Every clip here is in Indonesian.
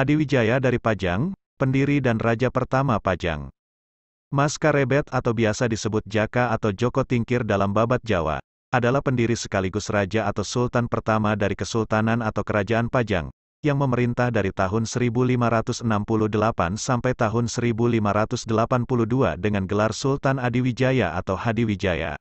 Adiwijaya dari Pajang, pendiri dan raja pertama Pajang. Mas Karebet atau biasa disebut Jaka atau Joko Tingkir dalam babat Jawa, adalah pendiri sekaligus raja atau sultan pertama dari Kesultanan atau Kerajaan Pajang, yang memerintah dari tahun 1568 sampai tahun 1582 dengan gelar Sultan Adiwijaya atau Hadiwijaya.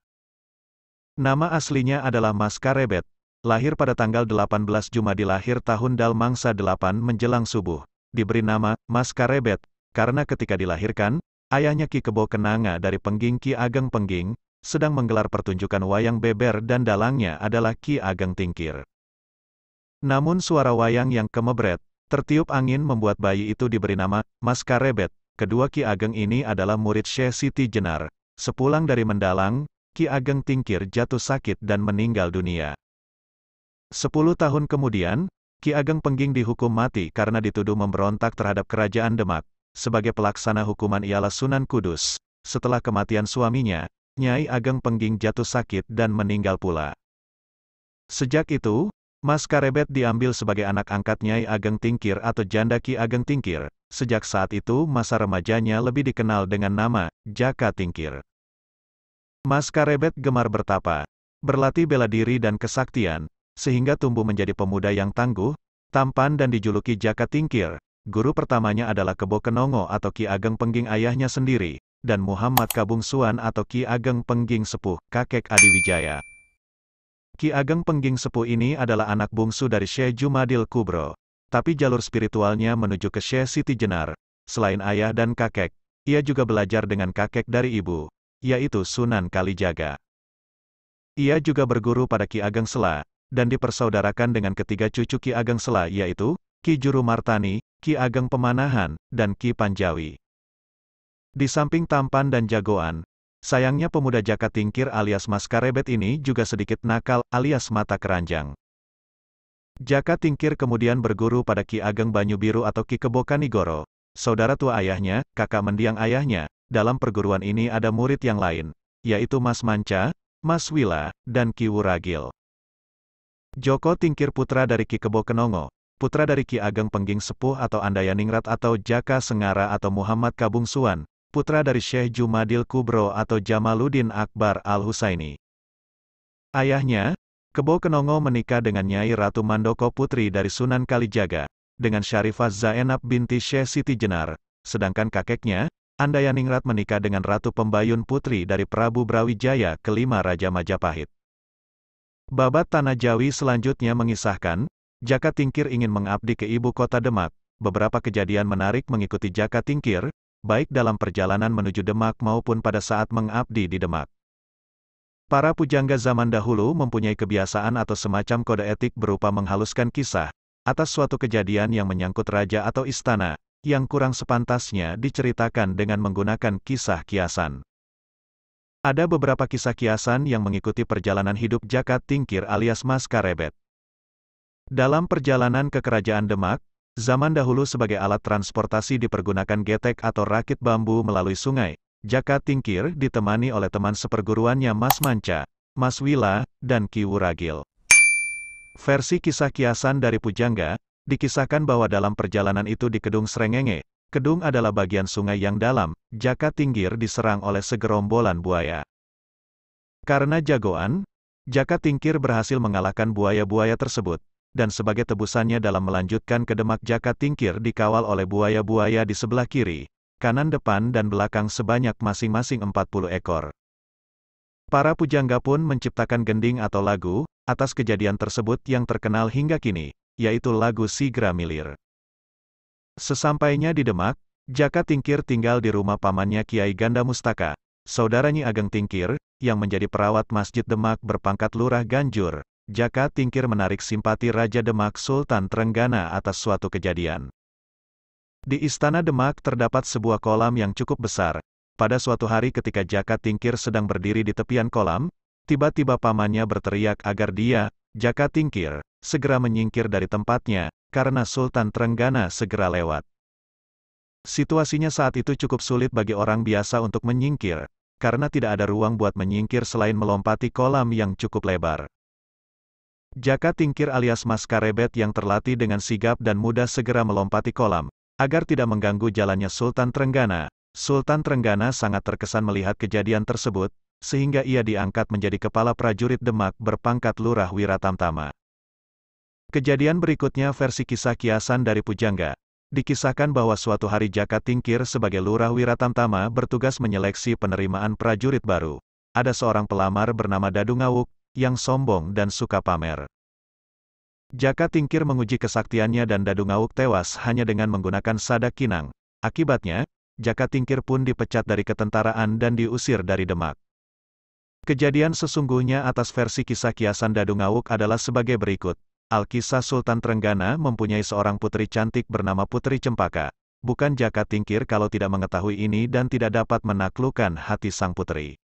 Nama aslinya adalah Mas Karebet, lahir pada tanggal 18 Jumadil lahir tahun Dalmangsa 8 menjelang subuh, diberi nama Mas Karebet, karena ketika dilahirkan, ayahnya Ki Kebo Kenanga dari Pengging Ki Ageng Pengging, sedang menggelar pertunjukan wayang beber dan dalangnya adalah Ki Ageng Tingkir. Namun suara wayang yang kemebret, tertiup angin membuat bayi itu diberi nama Mas Karebet. Kedua Ki Ageng ini adalah murid Syekh Siti Jenar. Sepulang dari mendalang, Ki Ageng Tingkir jatuh sakit dan meninggal dunia. Sepuluh tahun kemudian, Ki Ageng Pengging dihukum mati karena dituduh memberontak terhadap kerajaan Demak. Sebagai pelaksana hukuman ialah Sunan Kudus. Setelah kematian suaminya, Nyai Ageng Pengging jatuh sakit dan meninggal pula. Sejak itu, Mas Karebet diambil sebagai anak angkat Nyai Ageng Tingkir atau janda Ki Ageng Tingkir. Sejak saat itu masa remajanya lebih dikenal dengan nama Jaka Tingkir. Mas Karebet gemar bertapa, berlatih bela diri dan kesaktian, sehingga tumbuh menjadi pemuda yang tangguh, tampan dan dijuluki Jaka Tingkir. Guru pertamanya adalah Kebo Kenongo atau Ki Ageng Pengging ayahnya sendiri, dan Muhammad Kabung Suan atau Ki Ageng Pengging Sepuh, kakek Adiwijaya. Ki Ageng Pengging Sepuh ini adalah anak bungsu dari Syekh Jumadil Kubro. Tapi jalur spiritualnya menuju ke Syekh Siti Jenar. Selain ayah dan kakek, ia juga belajar dengan kakek dari ibu, yaitu Sunan Kalijaga. Ia juga berguru pada Ki Ageng Sela, dan dipersaudarakan dengan ketiga cucu Ki Ageng Sela yaitu, Ki Juru Martani, Ki Ageng Pemanahan, dan Ki Panjawi. Di samping tampan dan jagoan, sayangnya pemuda Jaka Tingkir alias Mas Karebet ini juga sedikit nakal alias mata keranjang. Jaka Tingkir kemudian berguru pada Ki Ageng Banyu Biru atau Ki Kebokanigoro, saudara tua ayahnya, kakak mendiang ayahnya, dalam perguruan ini ada murid yang lain, yaitu Mas Manca, Mas Wila, dan Ki Wuragil. Joko Tingkir putra dari Ki Kebo Kenongo, putra dari Ki Ageng Pengging Sepuh atau Andayaningrat atau Jaka Sengara atau Muhammad Kabung Suan, putra dari Syekh Jumadil Kubro atau Jamaluddin Akbar Al-Husaini. Ayahnya, Kebo Kenongo menikah dengan Nyai Ratu Mandoko Putri dari Sunan Kalijaga, dengan Syarifah Zainab binti Syekh Siti Jenar, sedangkan kakeknya, Andayaningrat menikah dengan Ratu Pembayun Putri dari Prabu Brawijaya kelima Raja Majapahit. Babat Tanah Jawi selanjutnya mengisahkan, Jaka Tingkir ingin mengabdi ke ibu kota Demak, beberapa kejadian menarik mengikuti Jaka Tingkir, baik dalam perjalanan menuju Demak maupun pada saat mengabdi di Demak. Para pujangga zaman dahulu mempunyai kebiasaan atau semacam kode etik berupa menghaluskan kisah, atas suatu kejadian yang menyangkut raja atau istana, yang kurang sepantasnya diceritakan dengan menggunakan kisah kiasan. Ada beberapa kisah kiasan yang mengikuti perjalanan hidup Jaka Tingkir alias Mas Karebet. Dalam perjalanan ke Kerajaan Demak, zaman dahulu sebagai alat transportasi dipergunakan getek atau rakit bambu melalui sungai. Jaka Tingkir ditemani oleh teman seperguruannya Mas Manca, Mas Wila, dan Ki Wuragil. Versi kisah kiasan dari Pujangga, Dikisahkan bahwa dalam perjalanan itu di Kedung Srengenge, Kedung adalah bagian sungai yang dalam, Jaka Tinggir diserang oleh segerombolan buaya. Karena jagoan, Jaka Tingkir berhasil mengalahkan buaya-buaya tersebut, dan sebagai tebusannya dalam melanjutkan ke Demak Jaka Tingkir dikawal oleh buaya-buaya di sebelah kiri, kanan depan dan belakang sebanyak masing-masing 40 ekor. Para pujangga pun menciptakan gending atau lagu, atas kejadian tersebut yang terkenal hingga kini, yaitu lagu Sigra Milir. Sesampainya di Demak, Jaka Tingkir tinggal di rumah pamannya Kiai Ganda Mustaka, saudaranya Ageng Tingkir, yang menjadi perawat Masjid Demak berpangkat lurah Ganjur. Jaka Tingkir menarik simpati Raja Demak Sultan Trenggana atas suatu kejadian. Di Istana Demak terdapat sebuah kolam yang cukup besar. Pada suatu hari ketika Jaka Tingkir sedang berdiri di tepian kolam, tiba-tiba pamannya berteriak agar dia, Jaka Tingkir, segera menyingkir dari tempatnya, karena Sultan Trenggana segera lewat. Situasinya saat itu cukup sulit bagi orang biasa untuk menyingkir, karena tidak ada ruang buat menyingkir selain melompati kolam yang cukup lebar. Jaka Tingkir alias Mas Karebet yang terlatih dengan sigap dan mudah segera melompati kolam, agar tidak mengganggu jalannya Sultan Trenggana. Sultan Trenggana sangat terkesan melihat kejadian tersebut, sehingga ia diangkat menjadi kepala prajurit Demak berpangkat Lurah Wiratamtama. Kejadian berikutnya versi kisah kiasan dari Pujangga. Dikisahkan bahwa suatu hari Jaka Tingkir sebagai Lurah Wiratamtama bertugas menyeleksi penerimaan prajurit baru. Ada seorang pelamar bernama Dadu Ngawuk, yang sombong dan suka pamer. Jaka Tingkir menguji kesaktiannya dan Dadu Ngawuk tewas hanya dengan menggunakan sadak kinang. Akibatnya, Jaka Tingkir pun dipecat dari ketentaraan dan diusir dari Demak. Kejadian sesungguhnya atas versi kisah kiasan Dadu Ngawuk adalah sebagai berikut. Alkisah Sultan Trenggana mempunyai seorang putri cantik bernama Putri Cempaka. Bukan Jaka Tingkir kalau tidak mengetahui ini dan tidak dapat menaklukkan hati sang putri.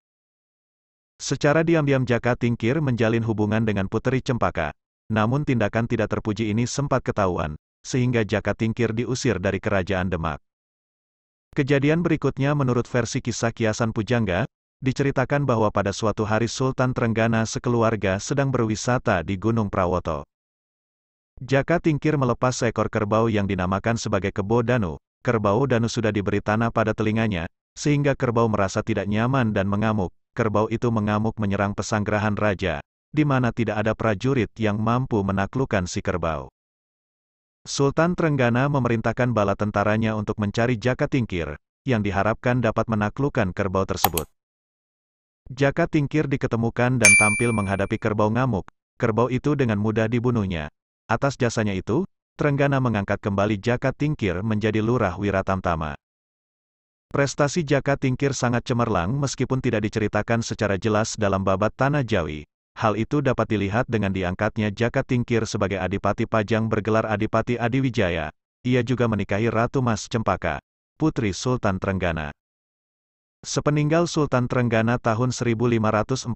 Secara diam-diam Jaka Tingkir menjalin hubungan dengan Putri Cempaka. Namun tindakan tidak terpuji ini sempat ketahuan, sehingga Jaka Tingkir diusir dari kerajaan Demak. Kejadian berikutnya menurut versi kisah kiasan Pujangga, diceritakan bahwa pada suatu hari Sultan Trenggana sekeluarga sedang berwisata di Gunung Prawoto. Jaka Tingkir melepas seekor kerbau yang dinamakan sebagai Kebo Danu. Kerbau Danu sudah diberi tanah pada telinganya, sehingga kerbau merasa tidak nyaman dan mengamuk kerbau itu mengamuk menyerang pesanggrahan raja, di mana tidak ada prajurit yang mampu menaklukkan si kerbau. Sultan Trenggana memerintahkan bala tentaranya untuk mencari Jaka Tingkir, yang diharapkan dapat menaklukkan kerbau tersebut. Jaka Tingkir diketemukan dan tampil menghadapi kerbau ngamuk, kerbau itu dengan mudah dibunuhnya. Atas jasanya itu, Trenggana mengangkat kembali Jaka Tingkir menjadi lurah Wiratamtama. Prestasi Jaka Tingkir sangat cemerlang meskipun tidak diceritakan secara jelas dalam babat Tanah Jawi. Hal itu dapat dilihat dengan diangkatnya Jaka Tingkir sebagai Adipati Pajang bergelar Adipati Adiwijaya. Ia juga menikahi Ratu Mas Cempaka, putri Sultan Trenggana. Sepeninggal Sultan Trenggana tahun 1546,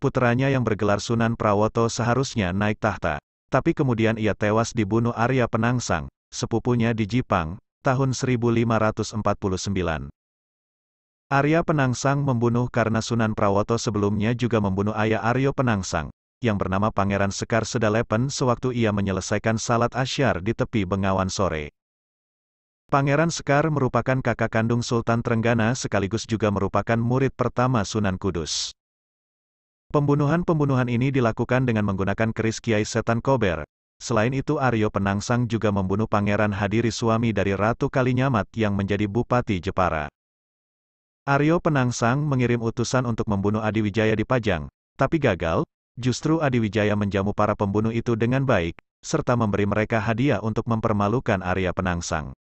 putranya yang bergelar Sunan Prawoto seharusnya naik tahta. Tapi kemudian ia tewas dibunuh Arya Penangsang, sepupunya di Jipang, tahun 1549. Arya Penangsang membunuh karena Sunan Prawoto sebelumnya juga membunuh ayah Aryo Penangsang, yang bernama Pangeran Sekar Sedalepen sewaktu ia menyelesaikan salat asyar di tepi Bengawan sore. Pangeran Sekar merupakan kakak kandung Sultan Trenggana sekaligus juga merupakan murid pertama Sunan Kudus. Pembunuhan-pembunuhan ini dilakukan dengan menggunakan keris Kiai Setan Kober, Selain itu Aryo Penangsang juga membunuh Pangeran Hadiri suami dari Ratu Kalinyamat yang menjadi Bupati Jepara. Aryo Penangsang mengirim utusan untuk membunuh Adiwijaya di Pajang, tapi gagal, justru Adiwijaya menjamu para pembunuh itu dengan baik, serta memberi mereka hadiah untuk mempermalukan Arya Penangsang.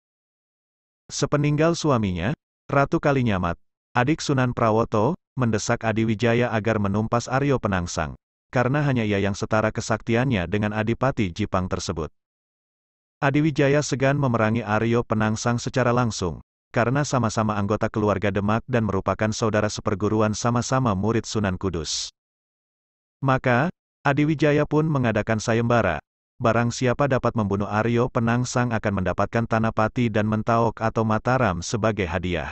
Sepeninggal suaminya, Ratu Kalinyamat, adik Sunan Prawoto, mendesak Adiwijaya agar menumpas Aryo Penangsang karena hanya ia yang setara kesaktiannya dengan Adipati Jipang tersebut. Adiwijaya segan memerangi Aryo Penangsang secara langsung, karena sama-sama anggota keluarga Demak dan merupakan saudara seperguruan sama-sama murid Sunan Kudus. Maka, Adiwijaya pun mengadakan sayembara, barang siapa dapat membunuh Aryo Penangsang akan mendapatkan tanah pati dan mentaok atau mataram sebagai hadiah.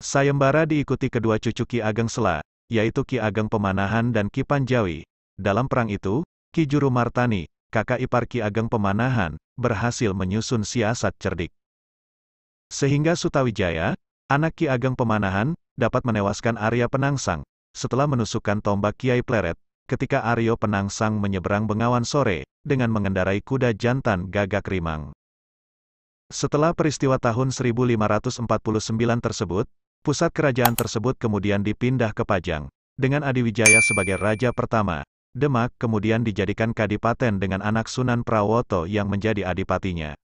Sayembara diikuti kedua cucu Ki Ageng Sela, yaitu Ki Ageng Pemanahan dan Ki Panjawi. Dalam perang itu, Ki Juru Martani, kakak ipar Ki Ageng Pemanahan, berhasil menyusun siasat cerdik. Sehingga Sutawijaya, anak Ki Ageng Pemanahan, dapat menewaskan Arya Penangsang, setelah menusukkan tombak Kiai Pleret, ketika Aryo Penangsang menyeberang Bengawan sore, dengan mengendarai kuda jantan gagak rimang. Setelah peristiwa tahun 1549 tersebut, Pusat kerajaan tersebut kemudian dipindah ke Pajang, dengan Adiwijaya sebagai raja pertama. Demak kemudian dijadikan kadipaten dengan anak Sunan Prawoto yang menjadi adipatinya.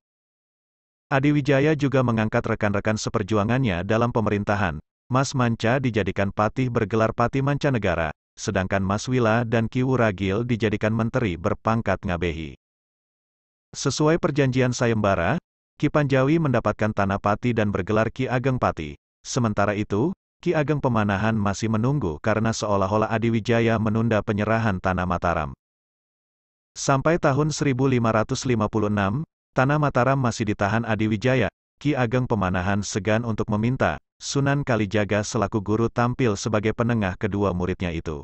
Adiwijaya juga mengangkat rekan-rekan seperjuangannya dalam pemerintahan. Mas Manca dijadikan patih bergelar Pati Mancanegara, sedangkan Mas Wila dan Ki Wuragil dijadikan menteri berpangkat Ngabehi. Sesuai perjanjian sayembara, Ki Panjawi mendapatkan tanah pati dan bergelar Ki Ageng Pati. Sementara itu, Ki Ageng Pemanahan masih menunggu karena seolah-olah Adiwijaya menunda penyerahan Tanah Mataram. Sampai tahun 1556, Tanah Mataram masih ditahan Adiwijaya, Ki Ageng Pemanahan segan untuk meminta, Sunan Kalijaga selaku guru tampil sebagai penengah kedua muridnya itu.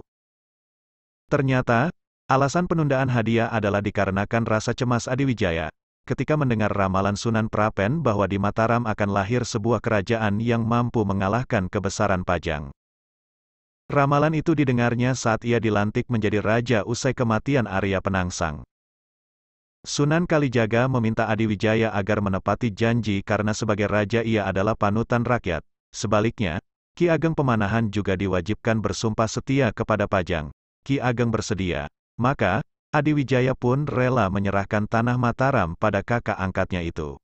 Ternyata, Alasan penundaan hadiah adalah dikarenakan rasa cemas Adiwijaya, ketika mendengar ramalan Sunan Prapen bahwa di Mataram akan lahir sebuah kerajaan yang mampu mengalahkan kebesaran Pajang. Ramalan itu didengarnya saat ia dilantik menjadi raja usai kematian Arya Penangsang. Sunan Kalijaga meminta Adiwijaya agar menepati janji karena sebagai raja ia adalah panutan rakyat. Sebaliknya, Ki Ageng Pemanahan juga diwajibkan bersumpah setia kepada Pajang. Ki Ageng bersedia. Maka, Adiwijaya pun rela menyerahkan tanah Mataram pada kakak angkatnya itu.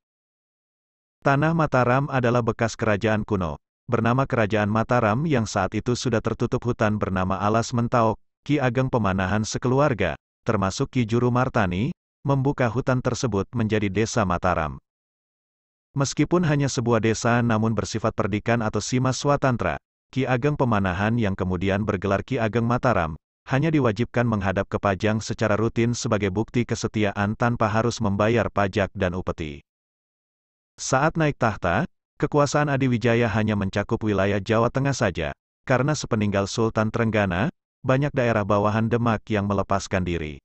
Tanah Mataram adalah bekas kerajaan kuno, bernama Kerajaan Mataram yang saat itu sudah tertutup hutan bernama Alas Mentaok, Ki Ageng Pemanahan sekeluarga, termasuk Ki Juru Martani, membuka hutan tersebut menjadi desa Mataram. Meskipun hanya sebuah desa namun bersifat perdikan atau Sima Swatantra, Ki Ageng Pemanahan yang kemudian bergelar Ki Ageng Mataram, hanya diwajibkan menghadap ke Pajang secara rutin sebagai bukti kesetiaan tanpa harus membayar pajak dan upeti. Saat naik tahta, kekuasaan Adiwijaya hanya mencakup wilayah Jawa Tengah saja, karena sepeninggal Sultan Trenggana, banyak daerah bawahan Demak yang melepaskan diri.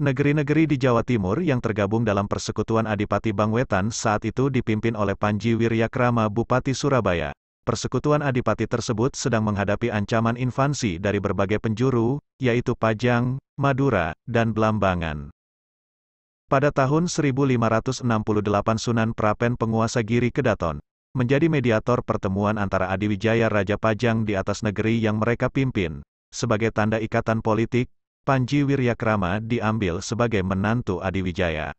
Negeri-negeri di Jawa Timur yang tergabung dalam persekutuan Adipati Bangwetan saat itu dipimpin oleh Panji Wiryakrama Bupati Surabaya. Persekutuan Adipati tersebut sedang menghadapi ancaman invasi dari berbagai penjuru, yaitu Pajang, Madura, dan Blambangan. Pada tahun 1568 Sunan Prapen penguasa Giri Kedaton, menjadi mediator pertemuan antara Adiwijaya Raja Pajang di atas negeri yang mereka pimpin. Sebagai tanda ikatan politik, Panji Wiryakrama diambil sebagai menantu Adiwijaya.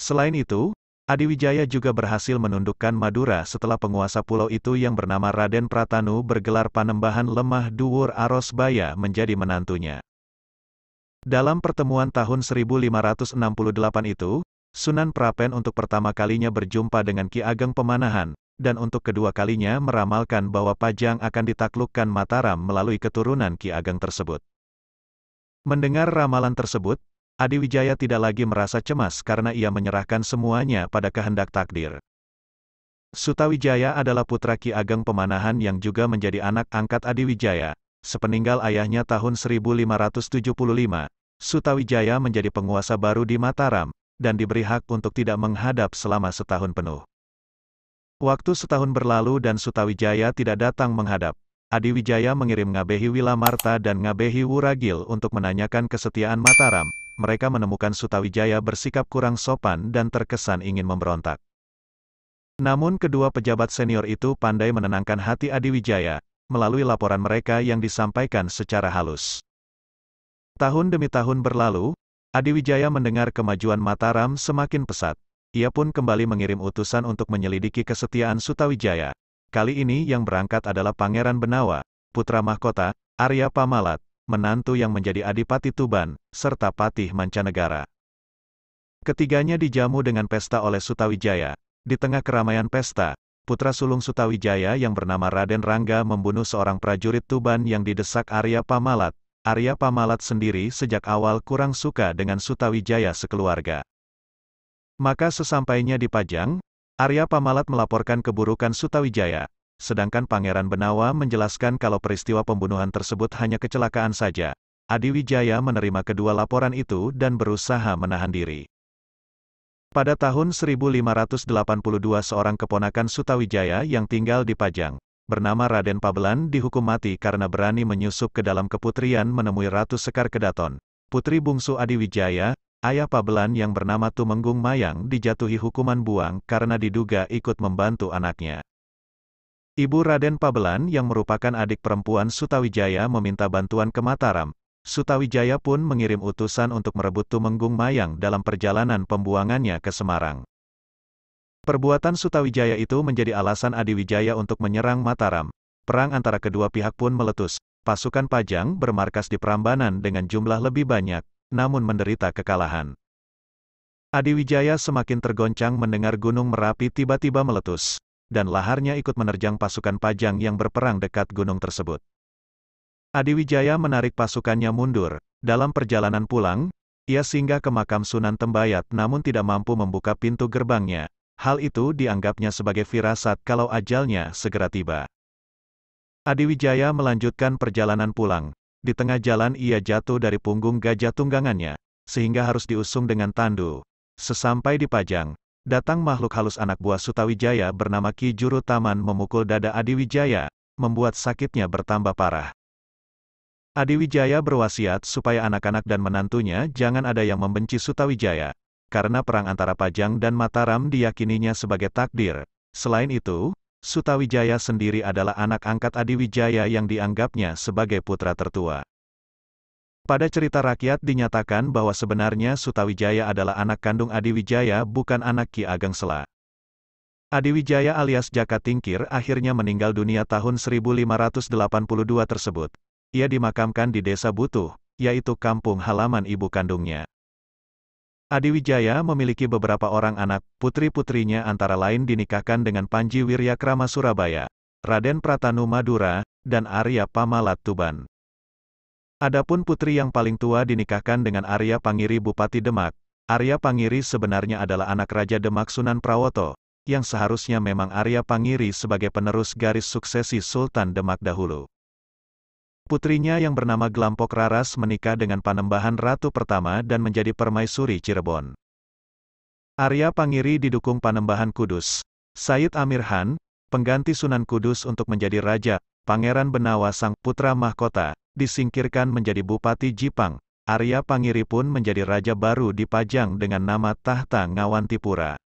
Selain itu, Adiwijaya juga berhasil menundukkan Madura setelah penguasa pulau itu yang bernama Raden Pratanu bergelar Panembahan Lemah Duwur Arosbaya menjadi menantunya. Dalam pertemuan tahun 1568 itu, Sunan Prapen untuk pertama kalinya berjumpa dengan Ki Ageng Pemanahan, dan untuk kedua kalinya meramalkan bahwa Pajang akan ditaklukkan Mataram melalui keturunan Ki Ageng tersebut. Mendengar ramalan tersebut, Adi Wijaya tidak lagi merasa cemas karena ia menyerahkan semuanya pada kehendak takdir. Sutawijaya adalah putra Ki Ageng Pemanahan yang juga menjadi anak angkat Adi Wijaya. Sepeninggal ayahnya tahun 1575, Sutawijaya menjadi penguasa baru di Mataram, dan diberi hak untuk tidak menghadap selama setahun penuh. Waktu setahun berlalu dan Sutawijaya tidak datang menghadap, Adi Wijaya mengirim Ngabehi Wilamarta dan Ngabehi Wuragil untuk menanyakan kesetiaan Mataram. Mereka menemukan Sutawijaya bersikap kurang sopan dan terkesan ingin memberontak. Namun kedua pejabat senior itu pandai menenangkan hati Adi Wijaya, melalui laporan mereka yang disampaikan secara halus. Tahun demi tahun berlalu, Adi Wijaya mendengar kemajuan Mataram semakin pesat. Ia pun kembali mengirim utusan untuk menyelidiki kesetiaan Sutawijaya, Kali ini yang berangkat adalah Pangeran Benawa, putra mahkota, Arya Pamalat, menantu yang menjadi Adipati Tuban, serta Patih Mancanegara. Ketiganya dijamu dengan pesta oleh Sutawijaya. Di tengah keramaian pesta, putra sulung Sutawijaya yang bernama Raden Rangga membunuh seorang prajurit Tuban yang didesak Arya Pamalat. Arya Pamalat sendiri sejak awal kurang suka dengan Sutawijaya sekeluarga. Maka sesampainya di Pajang, Arya Pamalat melaporkan keburukan Sutawijaya, sedangkan Pangeran Benawa menjelaskan kalau peristiwa pembunuhan tersebut hanya kecelakaan saja. Adi Wijaya menerima kedua laporan itu dan berusaha menahan diri. Pada tahun 1582 seorang keponakan Sutawijaya yang tinggal di Pajang, bernama Raden Pabelan dihukum mati karena berani menyusup ke dalam keputrian menemui Ratu Sekar Kedaton. Putri bungsu Adi Wijaya, Ayah Pabelan yang bernama Tumenggung Mayang dijatuhi hukuman buang karena diduga ikut membantu anaknya. Ibu Raden Pabelan yang merupakan adik perempuan Sutawijaya meminta bantuan ke Mataram. Sutawijaya pun mengirim utusan untuk merebut Tumenggung Mayang dalam perjalanan pembuangannya ke Semarang. Perbuatan Sutawijaya itu menjadi alasan Adiwijaya untuk menyerang Mataram. Perang antara kedua pihak pun meletus. Pasukan Pajang bermarkas di Prambanan dengan jumlah lebih banyak, namun menderita kekalahan. Adi Wijaya semakin tergoncang mendengar Gunung Merapi tiba-tiba meletus, dan laharnya ikut menerjang pasukan Pajang yang berperang dekat gunung tersebut. Adi Wijaya menarik pasukannya mundur. Dalam perjalanan pulang, ia singgah ke makam Sunan Tembayat namun tidak mampu membuka pintu gerbangnya. Hal itu dianggapnya sebagai firasat kalau ajalnya segera tiba. Adi Wijaya melanjutkan perjalanan pulang, di tengah jalan ia jatuh dari punggung gajah tunggangannya, sehingga harus diusung dengan tandu. Sesampai di Pajang, datang makhluk halus anak buah Sutawijaya bernama Ki Juru Taman memukul dada Adiwijaya, membuat sakitnya bertambah parah. Adiwijaya berwasiat supaya anak-anak dan menantunya jangan ada yang membenci Sutawijaya, karena perang antara Pajang dan Mataram diyakininya sebagai takdir. Selain itu, Sutawijaya sendiri adalah anak angkat Adiwijaya yang dianggapnya sebagai putra tertua. Pada cerita rakyat dinyatakan bahwa sebenarnya Sutawijaya adalah anak kandung Adiwijaya bukan anak Ki Ageng Sela. Adiwijaya alias Jaka Tingkir akhirnya meninggal dunia tahun 1582 tersebut. Ia dimakamkan di desa Butuh, yaitu kampung halaman ibu kandungnya. Adiwijaya memiliki beberapa orang anak, putri-putrinya antara lain dinikahkan dengan Panji Wiryakrama Surabaya, Raden Pratanu Madura, dan Arya Pamalat Tuban. Adapun putri yang paling tua dinikahkan dengan Arya Pangiri Bupati Demak. Arya Pangiri sebenarnya adalah anak Raja Demak Sunan Prawoto, yang seharusnya memang Arya Pangiri sebagai penerus garis suksesi Sultan Demak dahulu. Putrinya yang bernama Gelampok Raras menikah dengan Panembahan Ratu pertama dan menjadi permaisuri Cirebon. Arya Pangiri didukung Panembahan Kudus. Said Amir Han, pengganti Sunan Kudus untuk menjadi raja, Pangeran Benawa sang putra mahkota, disingkirkan menjadi Bupati Jipang. Arya Pangiri pun menjadi raja baru di Pajang dengan nama Tahta Ngawantipura.